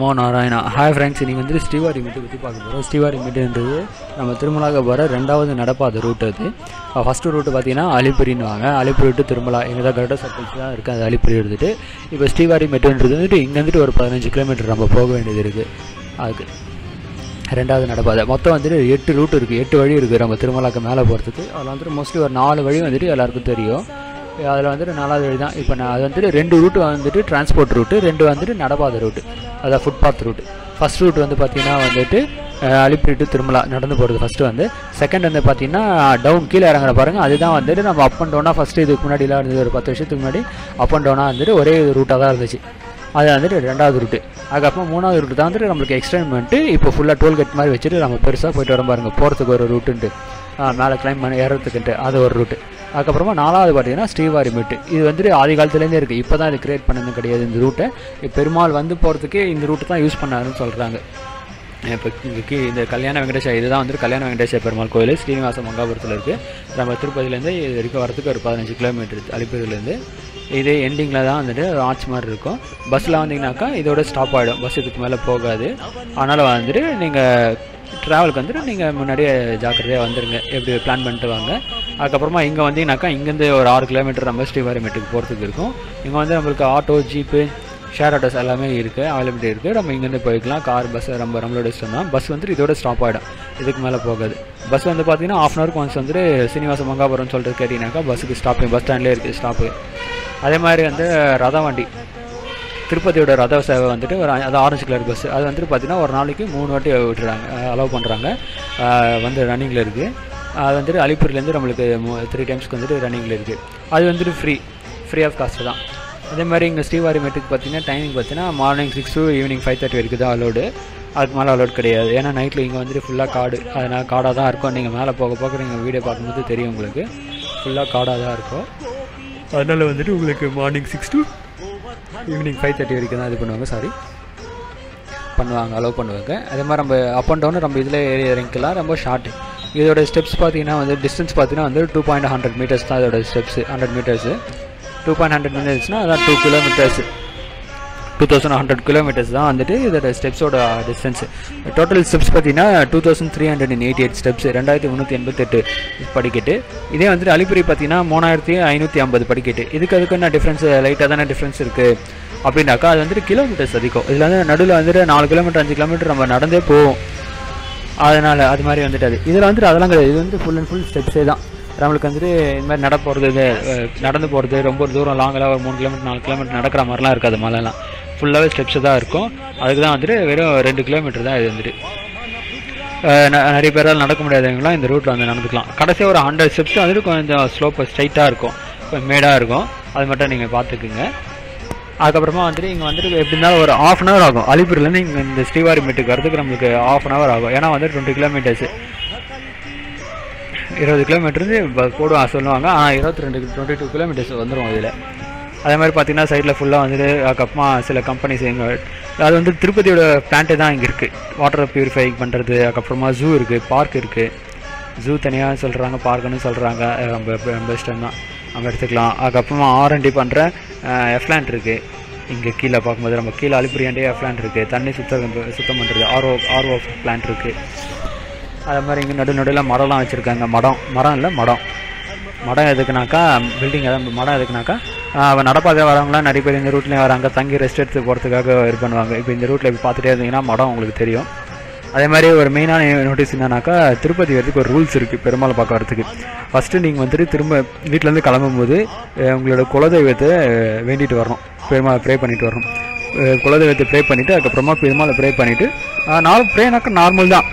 நமோ Narayana. Hi friends இன்றைக்கி வந்து ஸ்ரீவாரி மீட்டு பற்றி பார்க்க போகிறோம் ஸ்ரீவாரி மீட்டுன்றது நம்ம திருமலாக போகிற ரெண்டாவது நடப்பாத ரூட் அது. ஃபஸ்ட்டு ரூட்டு பார்த்தீங்கன்னா அலிபுரின்னு வாங்க. அலிபுரி டு திருமலா. இங்கே தான் கரெக்டாக சர்க்கிள்ஸ் தான் இருக்குது அது அலிபுரி எடுத்துகிட்டு இப்போ ஸ்ரீவாரி மெட்டுன்றது வந்துட்டு இங்கே வந்துட்டு ஒரு பதினஞ்சு கிலோமீட்டர் நம்ம போக வேண்டியது இருக்குது அதுக்கு ரெண்டாவது நடப்பாதை மொத்தம் வந்துட்டு எட்டு ரூட் இருக்குது எட்டு வழி இருக்குது நம்ம திருமலாக்கு மேலே போகிறதுக்கு அதில் வந்துட்டு மோஸ்ட்லி ஒரு நாலு வழி வந்துட்டு எல்லாருக்கும் தெரியும். அதில் வந்துட்டு நாலாவது வழி தான். இப்போ நான் அது வந்துட்டு ரெண்டு ரூட்டு வந்துட்டு டிரான்ஸ்போர்ட் ரூட்டு ரெண்டு வந்துட்டு நடப்பாதை ரூட்டு அதாவது ஃபுட்பாத் ரூட் ஃபஸ்ட் ரூட் வந்து பார்த்திங்கன்னா வந்துட்டு அஹ், டு திருமலா நடந்து போகிறது ஃபஸ்ட்டு வந்து. செகண்ட் வந்து பார்த்திங்கன்னா டவுன் கீழே இறங்குற பாருங்கள் அதுதான் வந்துட்டு நம்ம அப் அண்ட் டவுனாக ஃபஸ்ட்டு இதுக்கு முன்னாடிலாம் இருந்தது. ஒரு பத்து வருஷத்துக்கு முன்னாடி அப் அண்ட் டவுனாக வந்துட்டு ஒரே ரூட்டாக தான் இருந்துச்சு. அது வந்துட்டு ரெண்டாவது ரூட்டு அதுக்கப்புறம் மூணாவது ரூட்டு தான் வந்துட்டு நம்மளுக்கு எக்ஸ்டெண்ட் பண்ணிட்டு இப்போ ஃபுல்லாக டோல்கேட் மாதிரி வச்சுட்டு நம்ம பெருசாக போயிட்டு வர பாருங்கள் போகிறதுக்கு ஒரு ரூட்டுன்ட்டு மேலே கிளைம் பண்ணி ஏறத்துக்குன்ட்டு அது ஒரு ரூட்டு அதுக்கப்புறமா நாலாவது பார்த்தீங்கன்னா ஸ்ரீவாரி மீட்டு இது வந்துட்டு ஆதி காலத்துலேருந்தே இருக்குது இப்போ தான் இது கிரியேட் பண்ணது கிடையாது இந்த ரூட்டை பெருமாள் வந்து போகிறதுக்கே இந்த ரூட்டு தான் யூஸ் பண்ணாருன்னு சொல்கிறாங்க இப்போ இங்கே இந்த கல்யாண வெங்கடேஷா இதுதான் வந்துட்டு கல்யாண வெங்கடேஷ பெருமாள் கோயில். ஸ்ரீனிவாச மங்காபுரத்தில் இருக்குது நம்ம திருப்பதிலேருந்து இது வரைக்கும் வரத்துக்கு ஒரு பதினஞ்சு கிலோமீட்டர் அலிப்பூர்லேருந்து. இதே எண்டிங்கில் தான் வந்துட்டு ஒரு ஆர்ச் மாதிரி இருக்கும். பஸ்ஸில் வந்தீங்கன்னாக்கா இதோட ஸ்டாப் ஆகிடும் பஸ் இதுக்கு மேலே போகாது. அதனால் வந்துட்டு நீங்கள் ட்ராவலுக்கு வந்துட்டு நீங்கள் முன்னாடியே ஜாக்கிரதையாக வந்துடுங்க எப்படி பிளான் பண்ணிட்டு வாங்க. அதுக்கப்புறமா இங்கே வந்தீங்கன்னாக்கா இங்கேருந்து ஒரு ஆறு கிலோமீட்டர் நம்ம ஸ்ரீவாரிமேட்டுக்கு போகிறதுக்கு இருக்கும். இங்கே வந்து நம்மளுக்கு ஆட்டோ ஜீப்பு ஷேர் ஆட்டோஸ் எல்லாமே இருக்குது அவைலபிலிட்டி இருக்குது நம்ம இங்கேருந்து போய்க்கலாம். கார் பஸ் நம்ம நம்மளோட இஷ்டம் தான். பஸ் வந்துட்டு இதோட ஸ்டாப் ஆகிடும் இதுக்கு மேலே போகாது. பஸ் வந்து பார்த்தீங்கன்னா ஆஃப் அன் ஹவருக்கு ஒன்ஸ் வந்துட்டு சீனிவாச மங்காபுரம் சொல்லிட்டு கேட்டிங்கனாக்கா பஸ்ஸுக்கு ஸ்டாப்பிங் பஸ் ஸ்டாண்ட்லேயே இருக்குது ஸ்டாப்பு அதே மாதிரி வந்து ரத வண்டி திருப்பதியோட ரத சேவை வந்துட்டு ஒரு அது ஆரஞ்சு கலர் பஸ் அது வந்துட்டு பார்த்தீங்கன்னா ஒரு நாளைக்கு மூணு வாட்டி விட்டுறாங்க அலோவ் பண்ணுறாங்க வந்து ரன்னிங்கில் இருக்குது அது வந்துட்டு அலிப்பூர்லேருந்து நம்மளுக்கு த்ரீ டைம்ஸ்க்கு வந்துட்டு ரன்னிங்கில் இருக்குது அது வந்துட்டு ஃப்ரீ ஃப்ரீ ஆஃப் காஸ்ட்டு தான். அதே மாதிரி இங்கே மெட்ரிக் பார்த்தீங்கன்னா டைமிங் பார்த்தீங்கன்னா morning six to evening five thirty வரைக்கும் தான் அலோடு அதுக்கு மேலே அலோட் கிடையாது. ஏன்னா நைட்டில் இங்கே வந்துட்டு ஃபுல்லாக காடு அதனால் காடாக தான் இருக்கும். நீங்கள் மேலே போக போக நீங்கள் வீடியோ பார்க்கும்போது தெரியும் உங்களுக்கு. ஃபுல்லாக காடாக தான் இருக்கும். அதனால் வந்துட்டு உங்களுக்கு morning six to evening five thirty வரைக்கும் தான் இது பண்ணுவாங்க சாரி பண்ணுவாங்க அலோவ் பண்ணுவாங்க. அதே மாதிரி நம்ம அப் அண்ட் டவுன் நம்ம இதில் ஏறி இறங்கிக்கலாம் ரொம்ப ஷார்ட் இதோட ஸ்டெப்ஸ் பார்த்தீங்கன்னா வந்து டிஸ்டன்ஸ் பார்த்தீங்கன்னா வந்து டூ பாயிண்ட் ஹண்ட்ரட் மீட்டர்ஸ் தான் இதோட steps hundred metres two point hundred மீட்டர்ஸ்னால் அதான் two kilometres two thousand hundred kilometres தான் வந்துட்டு இதோட ஸ்டெப்ஸோட டிஸ்டன்ஸ் டோட்டல் ஸ்டெப்ஸ் பார்த்தீங்கன்னா two thousand three hundred and eighty eight steps ரெண்டாயிரத்தி முந்நூற்றி எண்பத்தெட்டு படிக்கட்டு. இதே வந்துட்டு அலிபுரி பார்த்தீங்கன்னா மூணாயிரத்தி ஐநூற்றி ஐம்பது படிக்கட்டு. இதுக்கு அதுக்கு என்ன டிஃப்ரென்ஸ் லைட்டாக தானே டிஃப்ரென்ஸ் இருக்குது அப்படின்னாக்கா அது வந்துட்டு கிலோமீட்டர்ஸ் அதிகம். இதில் வந்து நடுவில் வந்துட்டு நாலு கிலோமீட்டர் அஞ்சு கிலோமீட்டர் நம்ம நடந்தே போவோம். அதனால் அது மாதிரி வந்துட்டு அது. இதில் வந்துட்டு அதெல்லாம் கிடையாது. இது வந்து ஃபுல் அண்ட் ஃபுல் ஸ்டெப்ஸே தான். நம்மளுக்கு வந்துட்டு இந்த மாதிரி நட போகிறது இது நடந்து போகிறது ரொம்ப தூரம் லாங்கெல்லாம் ஒரு மூணு கிலோமீட்டர் நாலு கிலோமீட்டர் நடக்கிற மாதிரிலாம் இருக்காது மலைலாம் ஃபுல்லாகவே ஸ்டெப்ஸ் தான் இருக்கும். அதுக்கு தான் வந்துட்டு வெறும் ரெண்டு கிலோமீட்டர் தான் இது வந்துட்டு. ந- நிறைய பேரால் நடக்க முடியாதவங்களாம் இந்த ரூட்டில் வந்து நடந்துக்கலாம். கடைசியாக ஒரு ஹண்ட்ரட் ஸ்டெப்ஸ் வந்துட்டு கொஞ்சம் ஸ்லோப்பு ஸ்ட்ரைட்டாக இருக்கும். கொஞ்சம் மேடாக இருக்கும். அது மட்டும் நீங்கள் பார்த்துக்குங்க அதுக்கப்புறமா வந்துட்டு இங்கே வந்துட்டு எப்படி இருந்தாலும் ஒரு ஆஃப் அன் ஹவர் ஆகும். அலிபுரிலேருந்து இங்கே இந்த ஸ்ரீவாரிமேட்டுக்கு வரதுக்கு நம்மளுக்கு ஆஃப் அன் ஹவர் ஆகும். ஏன்னா வந்து டுவெண்ட்டி கிலோமீட்டர்ஸ் இருபது கிலோமீட்டர் போடுவாங்க சொல்லுவாங்க. ஆனால் இருபத்தி ரெண்டு டுவெண்ட்டி டூ கிலோமீட்டர்ஸ் வந்துடும் இதில் அதே மாதிரி பார்த்திங்கன்னா சைடில் ஃபுல்லாக வந்துட்டு அதுக்கப்புறமா சில கம்பெனிஸ் எங்கள் அது வந்து திருப்பதியோட பிளான்ட்டு தான் இங்கே இருக்குது வாட்டர் ப்யூரிஃபை பண்ணுறது அதுக்கப்புறமா ஜூ இருக்குது பார்க் இருக்குது ஜூ தனியாக சொல்கிறாங்க பார்க்குன்னு சொல்கிறாங்க ரொம்ப பெஸ்ட்டு தான். நம்ம எடுத்துக்கலாம். அதுக்கப்புறமா ஆர்என்டி பண்ணுற எஃப்லாண்ட் இருக்குது இங்கே கீழே பார்க்கும்போது நம்ம கீழே அலிபுரியாண்டே எஃப்லாண்ட் இருக்குது தண்ணி சுத்தம் சுத்தம் பண்ணுறது ஆர்ஓ ஆர்ஓ பிளான்ட் இருக்குது அதே மாதிரி இங்கே நடு நடுவில் மரம்லாம் வச்சுருக்காங்க. மடம் மரம் இல்லை மடம். மடம் எதுக்குனாக்கா பில்டிங் எதாவது மடம் எதுக்குனாக்கா நடப்பாதை வரவங்களாம் நிறைய பேர் இந்த ரூட்லேயும் வராங்க. தங்கி ரெஸ்ட் எடுத்து போகிறதுக்காக இது பண்ணுவாங்க. இப்போ இந்த ரூட்டில் இப்போ பார்த்துட்டே இருந்தீங்கன்னா மடம் உங்களுக்கு தெரியும். அதே மாதிரி ஒரு மெயினான நோட்டீஸ் என்னன்னாக்கா திருப்பதி வரதுக்கு ஒரு ரூல்ஸ் இருக்குது பெருமாள் பார்க்க வரதுக்கு ஃபஸ்ட்டு நீங்கள் வந்துட்டு திரும்ப வீட்டிலேருந்து கிளம்பும்போது அஹ் உங்களோட குலதெய்வத்தை வேண்டிட்டு வரணும். பெருமாளை ப்ரே பண்ணிட்டு வரணும். குலதெய்வத்தை ப்ரே பண்ணிவிட்டு அதுக்கப்புறமா பெருமாளை ப்ரே பண்ணிவிட்டு நார் ப்ரேனாக்கா நார்மல் தான்.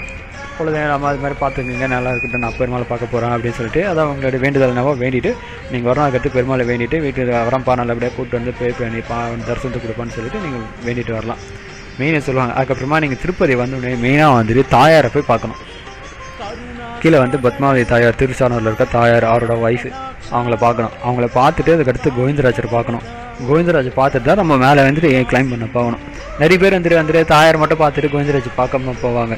குலதெய்வம் நம்ம அது மாதிரி பார்த்துக்குங்க நல்லா இருக்கட்டும் நான் பெருமாளை பார்க்க போகிறேன் அப்படின்னு சொல்லிட்டு அதான் அவங்களோட வேண்டுதல்னாவோ வேண்டிட்டு நீங்கள் வரணும் கட்டு பெருமாளை வேண்டிட்டு வீட்டுக்கு வரம்பா நல்லபடியாக கூப்பிட்டு வந்து பே பண்ணி பா தரிசனத்தை கொடுப்பான்னு சொல்லிட்டு நீங்கள் வேண்டிட்டு வரலாம். மெயினாக சொல்லுவாங்க. அதுக்கப்புறமா நீங்கள் திருப்பதி வந்தோடனே மெயினாக வந்துட்டு தாயாரை போய் பார்க்கணும். கீழே வந்து பத்மாவதி தாயார் திருச்சானூரில் இருக்க தாயார் அவரோட ஒய்ஃபு அவங்கள பார்க்கணும். அவங்கள பார்த்துட்டு அதுக்கடுத்து கோவிந்தராஜரை பார்க்கணும். கோவிந்தராஜர் பார்த்துட்டு தான் நம்ம மேலே வந்துட்டு கிளைம் பண்ண போகணும். நிறைய பேர் வந்துட்டு வந்துட்டு தாயார் மட்டும் பார்த்துட்டு கோவிந்தராஜ் பார்க்காம போவாங்க.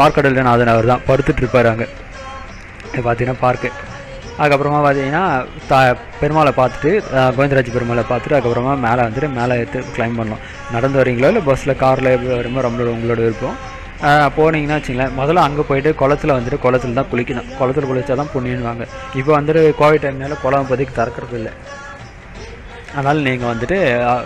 பார்க்கடல் நாதன் அவர் தான் படுத்துட்டு இருப்பாரு அங்கே. பார்த்தீங்கன்னா பார்க்கு அதுக்கப்புறமா பார்த்தீங்கன்னா த பெருமாளை பார்த்துட்டு கோவிந்தராஜ் பெருமாளை பார்த்துட்டு அதுக்கப்புறமா மேலே வந்துட்டு மேலே எடுத்து கிளைம் பண்ணலாம். நடந்து வரீங்களோ இல்லை பஸ்ஸில் காரில் எப்படி வருமோ ரொம்ப உங்களோட விருப்பம். போனீங்கன்னா வச்சுங்களேன் முதல்ல அங்கே போயிட்டு குளத்துல வந்துட்டு குளத்துல தான் குளிக்கணும். குளத்துல குளிச்சா தான் புண்ணியன்வாங்க இப்போ வந்துட்டு கோவிட் டைம்னால குளம் இப்போதைக்கு திறக்கிறது இல்லை. அதனால் நீங்கள் வந்துட்டு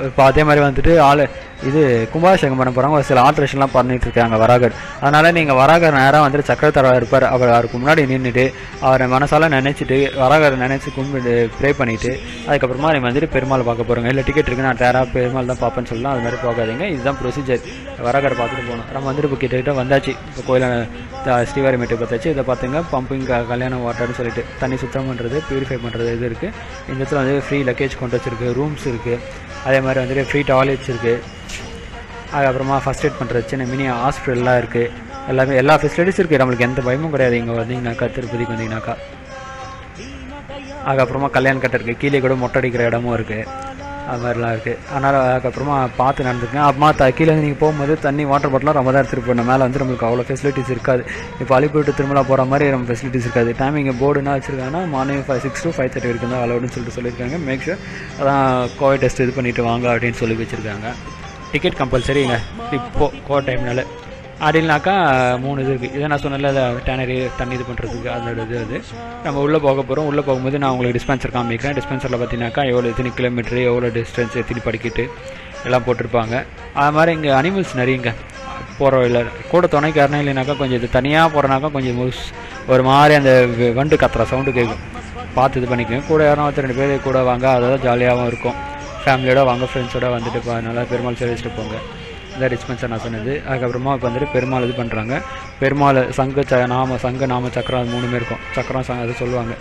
இப்போ அதே மாதிரி வந்துட்டு ஆள் இது கும்பாபிஷேகம் பண்ண போகிறாங்க ஒரு சில ஆல்ட்ரேஷன்லாம் பண்ணிட்டு இருக்காங்க வராகர். அதனால் நீங்கள் வராகர் நேராக வந்துட்டு சக்கரத்தரா இருப்பார். அவர் அவருக்கு முன்னாடி நின்றுட்டு அவரை மனசால் நினச்சிட்டு வராகர் நினச்சி கும்பிட்டு ப்ரே பண்ணிவிட்டு அதுக்கப்புறமா நீங்கள் வந்துட்டு பெருமாள் பார்க்க போகிறோங்க இல்லை டிக்கெட் இருக்குது நான் நேராக பெருமாள் தான் பார்ப்பேன்னு சொல்லலாம் அது மாதிரி போகாதீங்க இதுதான் ப்ரொசீஜர் வராகர் பார்த்துட்டு போகணும். நம்ம வந்துட்டு இப்போ கிட்டக்கிட்ட வந்தாச்சு. இப்போ கோயிலில் ஸ்ரீவாரிமேட்டு பார்த்தாச்சு. இதை பார்த்துங்க பம்பிங் கல்யாணம் வாட்டர்னு சொல்லிட்டு தண்ணி சுத்தம் பண்ணுறது பியூரிஃபை பண்ணுறது இது இருக்குது இந்த இடத்துல வந்து ஃப்ரீ லக்கேஜ் கொண்டு வச்சிருக்கு ரூம்ஸ் இருக்குது அதே மாதிரி வந்துட்டு ஃப்ரீ டாய்லெட்ஸ் இருக்குது அதுக்கப்புறமா ஃபஸ்ட் எய்ட் பண்ணுற சின்ன மினி ஹாஸ்பிட்டல்லாம் இருக்குது எல்லாமே எல்லா ஃபெசிலிட்டிஸும் இருக்குது நம்மளுக்கு எந்த பயமும் கிடையாது. இங்கே வந்தீங்கன்னாக்கா திருப்பதிக்கு வந்தீங்கன்னாக்கா. அதுக்கப்புறமா கல்யாண கட்டை இருக்குது கீழே கூட மொட்டை அடிக்கிற இடமும் இருக்குது அது மாதிரிலாம் இருக்குது அதனால் அதுக்கப்புறமா பார்த்து நடந்துக்கங்க. அப்புறமா த கீழே வந்து நீங்கள் போகும்போது தண்ணி வாட்டர் பாட்டிலாம் ரொம்ப தான் எடுத்துகிட்டு போகணும். மேலே வந்து நம்மளுக்கு அவ்வளோ ஃபெசிலிட்டிஸ் இருக்காது. இப்போ அழிப்பிட்டு திருமலா போகிற மாதிரி நம்ம ஃபெசிலிட்டிஸ் இருக்காது. டைமிங் போர்டுனா வச்சுருக்காங்கன்னா வச்சிருக்காங்கன்னா morning five six to five thirty வரைக்கும் தான் அளவுன்னு சொல்லிட்டு சொல்லியிருக்காங்க. மேக் ஷூர் அதான் கோவிட் டெஸ்ட் இது பண்ணிவிட்டு வாங்க அப்படின்னு சொல்லி வச்சுருக்காங்க. டிக்கெட் கம்பல்சரிங்க இப்போ கோ டைம்னால அப்படின்னாக்கா மூணு இது இருக்குது இதை நான் சொன்னல டேனரி தண்ணி இது பண்ணுறதுக்கு அதோட இது அது நம்ம உள்ளே போக போகிறோம் உள்ளே போகும்போது நான் உங்களுக்கு டிஸ்பென்சர் காமிக்கிறேன். டிஸ்பென்சரில் பார்த்தீங்கன்னாக்கா எவ்வளோ எத்தனை கிலோமீட்டர் எவ்வளோ டிஸ்டன்ஸ் எத்தனை படிக்கிட்டு எல்லாம் போட்டிருப்பாங்க. அது மாதிரி இங்கே அனிமல்ஸ் நிறையங்க போகிற இல்லை கூட துணைக்கு யாருனா இல்லைனாக்கா கொஞ்சம் இது தனியாக போகிறனாக்கா கொஞ்சம் முஸ் ஒரு மாதிரி அந்த வண்டு கத்துற சவுண்டு கேட்கும் பார்த்து இது பண்ணிக்கோங்க கூட யாரும் ரெண்டு பேர் கூட வாங்க அதெல்லாம் ஜாலியாகவும் இருக்கும். ஃபேமிலியோட வாங்க ஃப்ரெண்ட்ஸோட வந்துட்டு இப்போ நல்லா பெருமாள் சேவிச்சுட்டு போங்க. இந்த டிஸ்பென்சர் நான் சொன்னது. அதுக்கப்புறமா இப்போ வந்துட்டு பெருமாள் இது பண்ணுறாங்க பெருமாள் சங்க ச நாம சங்க நாம சக்கரம் அது மூணுமே இருக்கும். சக்கரம் சங்க அது சொல்லுவாங்க.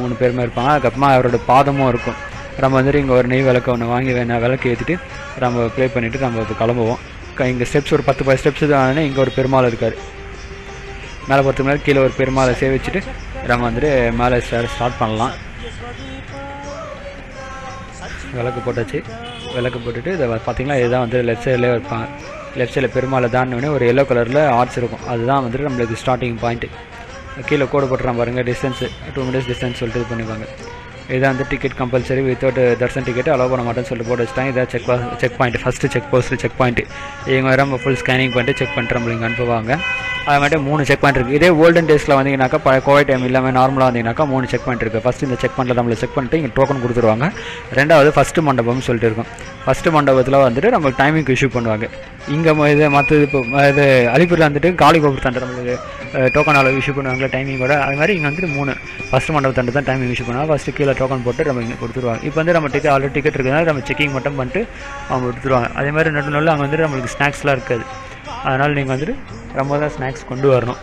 மூணு பேருமே இருப்பாங்க. அதுக்கப்புறமா அவரோட பாதமும் இருக்கும். நம்ம வந்துட்டு இங்கே ஒரு நெய் விளக்கு ஒன்று வாங்கி வேணா விளக்கு ஏற்றிட்டு நம்ம ப்ளே பண்ணிவிட்டு நம்ம இப்போ கிளம்புவோம். இங்கே ஸ்டெப்ஸ் ஒரு பத்து பத்து ஸ்டெப்ஸ் தான் இங்கே ஒரு பெருமாள் இருக்கார். மேலே பத்து மேலே கீழே ஒரு பெருமாளை சேவிச்சுட்டு நம்ம வந்துட்டு மேலே ஸ்டார்ட் பண்ணலாம். விளக்கு போட்டாச்சு. விளக்கு போட்டுட்டு இதை பார்த்தீங்கன்னா இதுதான் வந்து லெஃப்ட் சைட்லேயே வைப்பாங்க லெஃப்ட் சைடில் பெருமாளை தாண்டினோடனே ஒரு எல்லோ கலரில் ஆர்ட்ஸ் இருக்கும். அதுதான் வந்துட்டு நம்மளுக்கு ஸ்டார்டிங் பாயிண்ட்டு கீழே கோடு போட்டுறான் பாருங்கள் டிஸ்டன்ஸு டூ மினிட்ஸ் டிஸ்டன்ஸ் சொல்லிட்டு இது பண்ணிப்பாங்க. இதான் வந்து ticket compulsory without darshan ticket allow பண்ண மாட்டேன்னு சொல்லிட்டு போட்டு வச்சுட்டாங்க. இதான் check check point first check post check point இவங்க வேறு நம்ம ஃபுல் ஸ்கேனிங் பண்ணிட்டு செக் பண்ணிட்டு நம்மளுக்கு அனுப்புவாங்க. அது மாதிரி மூணு செக் பாயிண்ட் இருக்குது இதே ஓல்டன் டேஸில் வந்தீங்கன்னாக்கா ப கோவிட் டைம் இல்லாமல் நார்மலாக வந்தீங்கன்னாக்கா மூணு செக் பாயிண்ட் இருக்குது ஃபஸ்ட்டு இந்த செக் பாயிண்ட்டில் நம்மளை செக் பண்ணிட்டு இங்கே டோக்கன் கொடுத்துருவாங்க. ரெண்டாவது ஃபஸ்ட்டு மண்டபம்னு சொல்லிட்டு இருக்கும். ஃபஸ்ட்டு மண்டபத்தில் வந்துட்டு நம்மளுக்கு டைமிங் இஷ்யூ பண்ணுவாங்க. இங்கே இது மற்றது இப்போ இது அலிப்பூரில் வந்துட்டு காலி கோபுர் தண்டை நம்மளுக்கு டோக்கன் அளவு இஷ்யூ பண்ணுவாங்க டைமிங்கோட அது மாதிரி இங்கே வந்துட்டு மூணு. ஃபஸ்ட் மண்டபம் தண்டை தான் டைமிங் இஷ்யூ பண்ணுவாங்க. ஃபஸ்ட்டு கீழே டோக்கன் போட்டு நம்ம இங்கே கொடுத்துருவாங்க. இப்போ வந்து நம்ம டிக்கெட் ஆல்ரெடி டிக்கெட் இருக்குதுனால நம்ம செக்கிங் மட்டும் பண்ணிட்டு அவங்க கொடுத்துருவாங்க. அதே மாதிரி நடு அங்கே வந்துட்டு நம்மளுக்கு ஸ்நாக்ஸ்லாம் இருக்காது. அதனால் நீங்கள் வந்துட்டு ரொம்ப தான் ஸ்நாக்ஸ் கொண்டு வரணும்.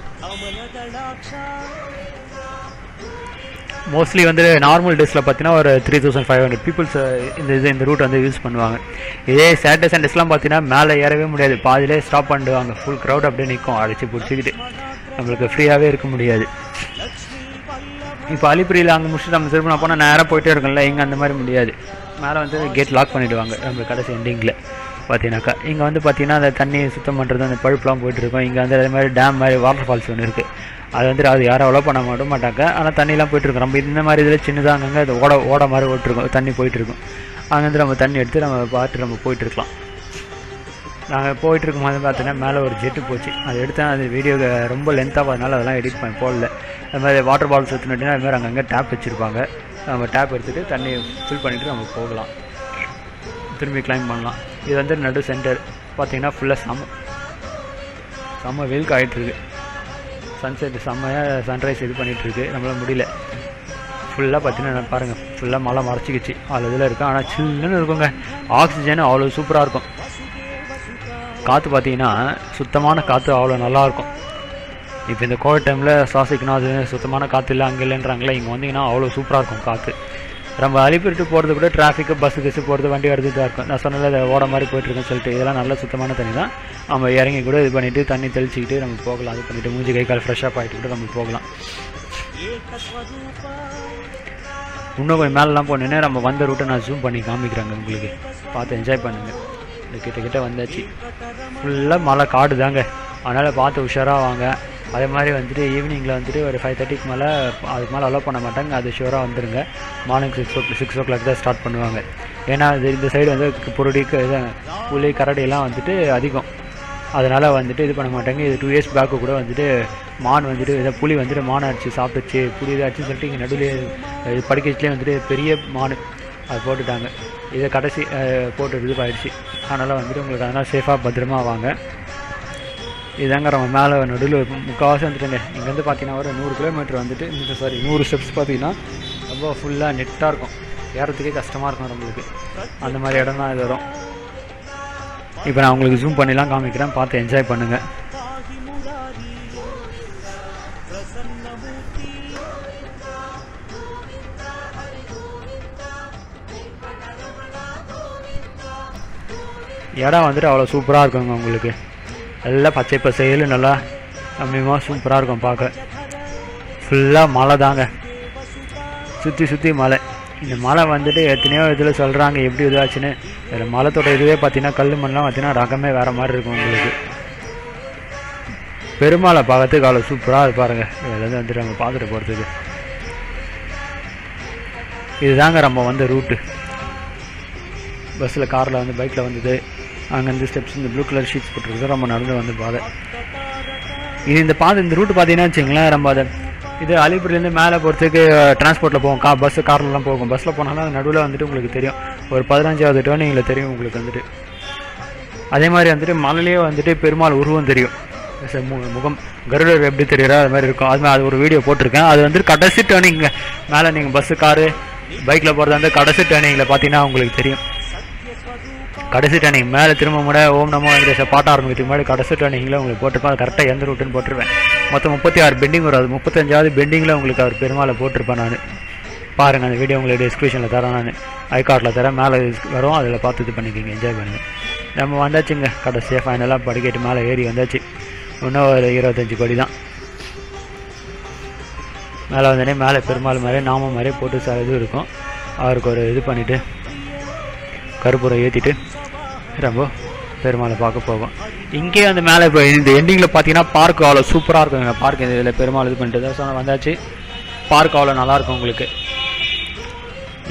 மோஸ்ட்லி வந்து நார்மல் டேஸில் பார்த்தீங்கன்னா ஒரு three thousand five hundred peoples இந்த இது இந்த ரூட் வந்து யூஸ் பண்ணுவாங்க. இதே சாட்டர்டே சண்டேஸ்லாம் பார்த்தீங்கன்னா மேலே ஏறவே முடியாது. பாதியிலே ஸ்டாப் பண்ணிடுவாங்க. ஃபுல் க்ரௌட் அப்படியே நிற்கும் அடிச்சு பிடிச்சிக்கிட்டு. நம்மளுக்கு ஃப்ரீயாகவே இருக்க முடியாது. இப்போ அலிபுரியில் அங்கே முடிச்சுட்டு நம்ம திரும்ப போனால் நேராக போயிட்டே இருக்கோம்ல. இங்கே அந்த மாதிரி முடியாது. மேலே வந்து கேட் லாக் பண்ணிவிடுவாங்க நம்மளுக்கு கடைசி எண்டிங்கில் பார்த்தீங்கன்னாக்கா இங்கே வந்து பார்த்தீங்கன்னா அந்த தண்ணி சுத்தம் பண்ணுறது அந்த பழுப்புலாம் போயிட்டுருக்கோம். இங்கே வந்து அதே மாதிரி டேம் மாதிரி வாட்டர் ஃபால்ஸ் ஒன்று இருக்குது அது வந்து அது யாரும் அவ்வளோ பண்ண மாட்ட மாட்டாங்க ஆனால் தண்ணிலாம் போயிட்டுருக்கோம். நம்ம இந்த மாதிரி இதில் சின்னதாக அங்கங்கே அது ஓட ஓட மாதிரி ஓட்டிருக்கும். தண்ணி போயிட்டுருக்கும். அங்கேருந்து நம்ம தண்ணி எடுத்து நம்ம பார்த்து நம்ம போயிட்டுருக்கலாம். நாங்கள் போயிட்டுருக்கும் போது பார்த்தீங்கன்னா மேலே ஒரு ஜெட்டு போச்சு. அதை எடுத்தேன் அது வீடியோ ரொம்ப லென்த்தாக போகிறதுனால அதெல்லாம் எடிட் பண்ணி போடல. அது மாதிரி வாட்டர் பாட்டில்ஸ் எடுத்துனுட்டினா அது மாதிரி அங்கங்கே டேப் வச்சுருப்பாங்க. நம்ம டேப் எடுத்துகிட்டு தண்ணி ஃபில் பண்ணிவிட்டு நம்ம போகலாம். திரும்பி கிளைம் பண்ணலாம். இது வந்து நடு சென்டர் பார்த்தீங்கன்னா ஃபுல்லாக செம்ம செம்ம வெயிலுக்கு ஆகிட்டுருக்கு சன்செட் செம்மையாக சன்ரைஸ் இது பண்ணிகிட்ருக்கு நம்மளால் முடியல. ஃபுல்லாக பார்த்தீங்கன்னா பாருங்கள் ஃபுல்லாக மழை மறைச்சிக்கிச்சு. அவ்வளோ இதில் இருக்கும் ஆனால் சில்லுன்னு இருக்குங்க. ஆக்சிஜன் அவ்வளோ சூப்பராக இருக்கும். காற்று பார்த்தீங்கன்னா சுத்தமான காற்று அவ்வளோ நல்லாயிருக்கும் இப்போ இந்த கோவிட் டைமில் சுவாசிக்கணும் அது சுத்தமான காற்று இல்லை அங்கே இல்லைன்றாங்களே இங்கே வந்தீங்கன்னா அவ்வளோ சூப்பராக இருக்கும் காற்று நம்ம அழிப்பிட்டு போகிறது கூட டிராஃபிக்கு பஸ்ஸு கிஸ்ஸு போகிறது வண்டி எடுத்துகிட்டு தான் இருக்கும். நான் சொன்னதில் அதை ஓட மாதிரி போயிட்டுருக்குன்னு சொல்லிட்டு. இதெல்லாம் நல்ல சுத்தமான தண்ணி தான். நம்ம இறங்கி கூட இது பண்ணிவிட்டு தண்ணி தெளிச்சிக்கிட்டு நம்ம போகலாம். இது பண்ணிவிட்டு மூஞ்சி கை கால் ஃப்ரெஷ்ஷாக ஆகிட்டு கூட நம்ம போகலாம். இன்னும் கொஞ்சம் மேலெலாம் போனேன்னா நம்ம வந்த ரூட்டை நான் ஜூம் பண்ணி காமிக்கிறாங்க உங்களுக்கு. பார்த்து என்ஜாய் பண்ணுங்கள் இந்த கிட்ட கிட்ட வந்தாச்சு. ஃபுல்லாக மழை காடு தாங்க அதனால் பார்த்து உஷாராக வாங்க. அதே மாதிரி வந்துட்டு ஈவினிங்கில் வந்துட்டு ஒரு ஃபைவ் தேர்ட்டிக்கு மேலே அதுக்கு மேலே அலோவ் பண்ண மாட்டாங்க. அது ஷூராக வந்துருங்க. Morning six o six o'clock தான் ஸ்டார்ட் பண்ணுவாங்க. ஏன்னா இது இந்த சைடு வந்து புரடி இது புலி கரடியெல்லாம் வந்துட்டு அதிகம். அதனால் வந்துட்டு இது பண்ண மாட்டாங்க. இது டூ இயர்ஸ் பேக்கு கூட வந்துட்டு மான் வந்துட்டு இதை புளி வந்துட்டு மான் அடிச்சு சாப்பிட்டுச்சு புளி இதை அடிச்சு சொல்லிட்டு இங்கே நடுவில் படிக்கச்சுலேயே வந்துட்டு பெரிய மான் அது போட்டுட்டாங்க. இதை கடைசி போட்டு இது ஆயிடுச்சு அதனால் வந்துட்டு உங்களுக்கு அதனால் சேஃபாக பத்திரமா வாங்க. இதாங்க நம்ம மேலே நடுவில் முக்கால்வாசி வந்துட்டுங்க. இங்கேருந்து பார்த்தீங்கன்னா ஒரு நூறு கிலோமீட்டர் வந்துட்டு இந்த சாரி நூறு ஸ்டெப்ஸ் பார்த்தீங்கன்னா ரொம்ப ஃபுல்லாக நெட்டாக இருக்கும். ஏறத்துக்கே கஷ்டமாக இருக்கும் நம்மளுக்கு. அந்த மாதிரி இடம் தான் இது வரும். இப்போ நான் உங்களுக்கு ஜூம் பண்ணிலாம் காமிக்கிறேன். பார்த்து என்ஜாய் பண்ணுங்கள் இடம் வந்துட்டு அவ்வளோ சூப்பராக இருக்குங்க உங்களுக்கு. நல்லா பச்சை பசையில் நல்லா கம்மியமாக சூப்பராக இருக்கும் பார்க்க. ஃபுல்லாக மலை தாங்க. சுற்றி சுற்றி மலை இந்த மலை வந்துட்டு எத்தனையோ இதில் சொல்கிறாங்க எப்படி இதாச்சுன்னு இதில் மலத்தோட இதுவே பார்த்தீங்கன்னா கல் மண்லாம் பார்த்தீங்கன்னா ரகமே வேறு மாதிரி இருக்கும் உங்களுக்கு. பெருமாளை பார்க்கறதுக்கு அவ்வளோ சூப்பராக இருப்பாருங்க பாருங்க. இதுலேருந்து வந்துட்டு நம்ம பார்த்துட்டு போகிறதுக்கு இதுதாங்க நம்ம வந்த ரூட்டு. பஸ்ஸில் காரில் வந்து பைக்கில் வந்தது. அங்கேருந்து ஸ்டெப்ஸ் இந்த ப்ளூ கலர் ஷீட்ஸ் போட்டுருக்கு நம்ம நடந்து வந்து பாதை. இது இந்த பாதை இந்த ரூட் பார்த்தீங்கன்னா வச்சுங்களேன் நம்ம அதை இது அலிபுரிலேருந்து மேலே போகிறதுக்கு டிரான்ஸ்போர்ட்டில் போவோம். கா பஸ்ஸு கார்லலாம் போகும். பஸ்ஸில் போனாலும் அது நடுவில் வந்துட்டு உங்களுக்கு தெரியும். ஒரு பதினஞ்சாவது டேர்னிங்கில் தெரியும் உங்களுக்கு வந்துட்டு. அதே மாதிரி வந்துட்டு மலையிலேயே வந்துட்டு பெருமாள் உருவம் தெரியும். முகம் கருடர் எப்படி தெரியுறா? அது மாதிரி இருக்கும். அது மாதிரி அது ஒரு வீடியோ போட்டிருக்கேன். அது வந்துட்டு கடைசி டேர்னிங் மேலே நீங்கள் பஸ்ஸு காரு பைக்கில் போகிறதா வந்து கடைசி டேர்னிங்கில் பார்த்தீங்கன்னா உங்களுக்கு தெரியும். கடைசி டர்னிங் மேலே திரும்ப முட ஓம் நமோ வெங்கடேஷ பாட்ட ஆரம்பிக்கிறதுக்கு முன்னாடி கடைசி டர்னிங்கில் உங்களுக்கு போட்டிருப்பேன் அது கரெக்டாக எந்த ரூட்டுன்னு போட்டிருப்பேன். மொத்தம் முப்பத்தி ஆறு பெண்டிங் வரும். அது முப்பத்தஞ்சாவது பெண்டிங்கில் உங்களுக்கு அவர் பெருமாளை போட்டிருப்பேன் நான். பாருங்கள் அந்த வீடியோ உங்களுக்கு டிஸ்கிரிப்ஷனில் தரேன் நான். ஐகார்டில் தரேன். மேலே வரும். அதில் பார்த்து இது பண்ணிக்கிங்க. என்ஜாய் பண்ணுங்கள் நம்ம வந்தாச்சுங்க. கடைசியாக ஃபைனலாக படிக்கட்டு மேலே ஏறி வந்தாச்சு. இன்னும் ஒரு இருபத்தஞ்சி படி தான். மேலே வந்தோடனே மேலே பெருமாள் மாதிரி நாம மாதிரி போட்டு சார் இது இருக்கும். அவருக்கு ஒரு இது பண்ணிவிட்டு கருப்பூரம் ஏற்றிட்டு ரொம்ப பெருமாளை பார்க்க போவோம். இங்கே அந்த மேலே இப்போ இந்த எண்டிங்கில் பார்த்தீங்கன்னா பார்க் அவ்வளோ சூப்பராக இருக்குங்க பார்க் இதில் பெருமாள் இது பண்ணிட்டு தான் சொன்ன வந்தாச்சு. பார்க் அவ்வளோ நல்லாயிருக்கும் உங்களுக்கு.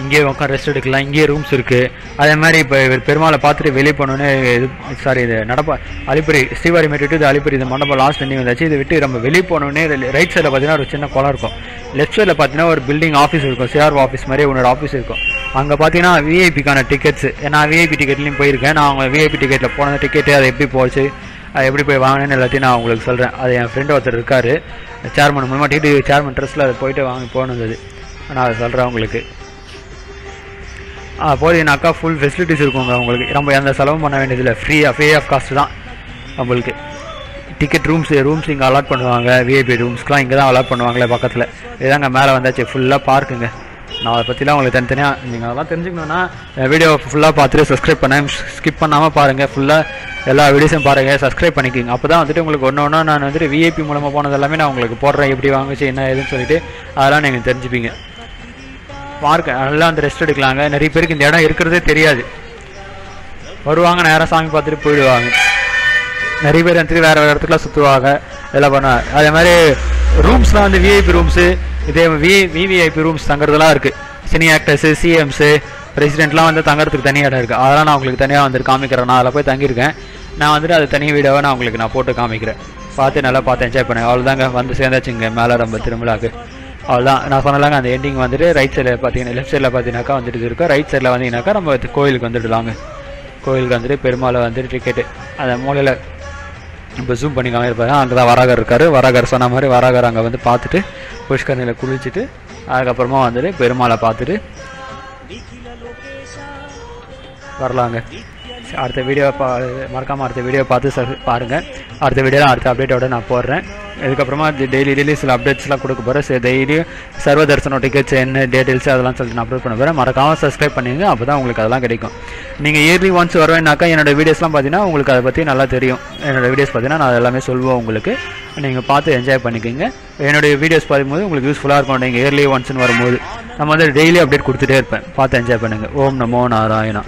இங்கேயே உட்காந்து ரெஸ்ட் எடுக்கலாம். இங்கேயே ரூம்ஸ் இருக்குது அதே மாதிரி இப்போ இவர் பெருமாளை பார்த்துட்டு வெளியே போனோன்னே இது சாரி இது நடப்பா அலிப்பரி ஸ்ரீவாரி மேட்டு இது அலிப்பரி இந்த மண்டபம் லாஸ்ட் எண்டிங் வந்தாச்சு. இதை விட்டு நம்ம வெளியே போனோடனே ரைட் சைடில் பார்த்தீங்கன்னா ஒரு சின்ன குளம் இருக்கும். லெஃப்ட் சைடில் பார்த்தீங்கன்னா ஒரு பில்டிங் ஆஃபீஸ் இருக்கும். சிஆர் ஆஃபீஸ் மாதிரி உன்னோட ஆஃபீஸ் இருக்கும். அங்கே பார்த்தீங்கன்னா விஐபிக்கான டிக்கெட்ஸ் நான் விஐபி டிக்கெட்லேயும் போயிருக்கேன். நான் அவங்க விஐபி டிக்கெட்டில் போன டிக்கெட்டு அது எப்படி போச்சு அது எப்படி போய் வாங்கினேன்னு எல்லாத்தையும் நான் உங்களுக்கு சொல்கிறேன் அது என் ஃப்ரெண்டு ஒருத்தர் இருக்கார். சேர்மன் மூலமாக டிடி சேர்மன் ட்ரெஸ்ஸில் அதை போயிட்டு வாங்கி போனது நான் அதை சொல்கிறேன் உங்களுக்கு. போதீங்கனாக்கா ஃபுல் ஃபெசிலிட்டிஸ் இருக்குங்க. உங்களுக்கு நம்ம எந்த செலவும் பண்ண வேண்டியதில்லை. ஃப்ரீயாக ஃப்ரீ ஆஃப் காஸ்ட் தான் நம்மளுக்கு. டிக்கெட் ரூம்ஸ் ரூம்ஸ் இங்கே அலாட் பண்ணுவாங்க. விஐபி ரூம்ஸ்க்குலாம் இங்கே தான் அலாட் பண்ணுவாங்களே பக்கத்தில். இதாங்க மேலே வந்தாச்சு ஃபுல்லாக பார்க்குங்க நான் அதை பற்றிலாம் உங்களுக்கு தனித்தனியாக நீங்கள் அதெல்லாம் தெரிஞ்சுக்கணுன்னா வீடியோ ஃபுல்லாக பார்த்துட்டு சப்ஸ்கிரைப் பண்ணேன் ஸ்கிப் பண்ணாமல் பாருங்கள் ஃபுல்லாக எல்லா வீடியோஸும் பாருங்கள் சப்ஸ்கிரைப் பண்ணிக்கிங்க. அப்போ தான் வந்துட்டு உங்களுக்கு ஒன்று ஒன்றா நான் வந்துட்டு விஐபி மூலமாக போனது எல்லாமே நான் உங்களுக்கு போடுறேன். எப்படி வாங்குச்சு என்ன ஏதுன்னு சொல்லிட்டு அதெல்லாம் நீங்கள் தெரிஞ்சுப்பீங்க. பார்க்க நல்லா அந்த ரெஸ்ட் எடுக்கலாங்க. நிறைய பேருக்கு இந்த இடம் இருக்கிறதே தெரியாது. வருவாங்க நேராக சாமி பார்த்துட்டு போயிடுவாங்க. நிறைய பேர் வந்துட்டு வேறு வேறு இடத்துக்குலாம் சுற்றுவாங்க இதெல்லாம் பண்ணுவாங்க. அதே மாதிரி ரூம்ஸ்லாம் வந்து விஐபி ரூம்ஸு இதே வி விவிஐபி ரூம்ஸ் தங்குறதுலாம் இருக்குது சினி ஆக்டர்ஸு சிஎம்ஸு பிரசிடென்ட்லாம் வந்து தங்குறதுக்கு தனி இடம் இருக்குது அதெல்லாம் நான் உங்களுக்கு தனியாக வந்துட்டு காமிக்கிறேன். நான் அதில் போய் தங்கியிருக்கேன். நான் வந்துட்டு அது தனி வீடியோவை நான் உங்களுக்கு நான் போட்டு காமிக்கிறேன். பார்த்து நல்லா பார்த்து என்ஜாய் பண்ணுங்க. அவ்வளோதாங்க வந்து சேர்ந்தாச்சுங்க. மேலே ரொம்ப திருமலாக்கு அவ்வளோதான் நான் சொன்னலாங்க அந்த எண்டிங் வந்துட்டு ரைட் சைடில் பார்த்தீங்கன்னா லெஃப்ட் சைடில் பார்த்தீங்கன்னாக்கா வந்துட்டு இது இருக்கும் ரைட் சைடில் வந்தீங்கன்னாக்கா நம்ம கோயிலுக்கு வந்துடலாங்க. கோயிலுக்கு வந்துட்டு பெருமாளை வந்துட்டு டிக்கெட்டு அந்த மூலையில் இப்போ ஜூம் பண்ணி இருப்பாரு அங்கே தான் வராகர் இருக்கார். வராகர் சொன்ன மாதிரி வராகர் அங்கே வந்து பார்த்துட்டு புஷ்கரணியில் குளிச்சுட்டு அதுக்கப்புறமா வந்துட்டு பெருமாளை பார்த்துட்டு வரலாங்க. அடுத்த வீடியோ பா மறக்காமல் அடுத்த வீடியோ பார்த்து ச பாருங்கள் அடுத்த வீடியோவில் அடுத்த அப்டேட்டோட நான் போடுறேன். இதுக்கப்புறமா டெய்லி டெய்லி சில அப்டேட்ஸ்லாம் கொடுக்க போகிறேன் சரி டெய்லியும் சர்வ தரிசனம் டிக்கெட்ஸ் என்ன டீட்டெயில்ஸ் அதெல்லாம் சொல்லிட்டு நான் அப்லோட் பண்ண போகிறேன் மறக்காமல் சப்ஸ்கிரைப் பண்ணிங்க அப்போ தான் உங்களுக்கு அதெல்லாம் கிடைக்கும். நீங்கள் இயர்லி ஒன்ஸ் வருவேன்னாக்கா என்னோட வீடியோஸ்லாம் பார்த்தீங்கன்னா உங்களுக்கு அதை பற்றி நல்லா தெரியும். என்னோட வீடியோஸ் பார்த்தீங்கன்னா நான் எல்லாமே சொல்லுவோம் உங்களுக்கு. நீங்கள் பார்த்து என்ஜாய் பண்ணிக்கோங்க. என்னுடைய வீடியோஸ் பார்க்கும்போது உங்களுக்கு யூஸ்ஃபுல்லாக இருக்கும். நீங்கள் இயர்லி ஒன்ஸ்னு வரும்போது நம்ம வந்து டெய்லி அப்டேட் கொடுத்துட்டே இருப்பேன். பார்த்து என்ஜாய் பண்ணுங்கள் ஓம் நமோ நாராயணா.